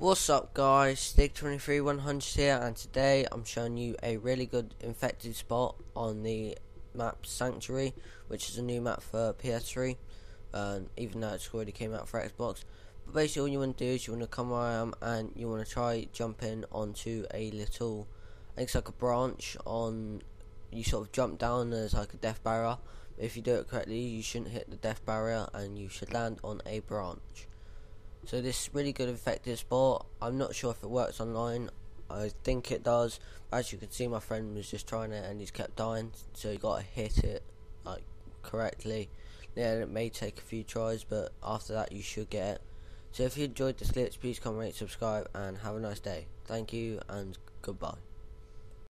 What's up guys, Stig23100 here and today I'm showing you a really good infected spot on the map Sanctuary which is a new map for PS3 uh, even though it's already came out for Xbox. But basically all you want to do is you want to come where I am and you want to try jumping onto a little I think it's like a branch on you sort of jump down there's like a death barrier. If you do it correctly you shouldn't hit the death barrier and you should land on a branch so this really good infected spot. I'm not sure if it works online. I think it does. As you can see, my friend was just trying it and he's kept dying. So you got to hit it like correctly. Yeah, it may take a few tries, but after that you should get it. So if you enjoyed this glitch, please comment, rate, subscribe, and have a nice day. Thank you and goodbye.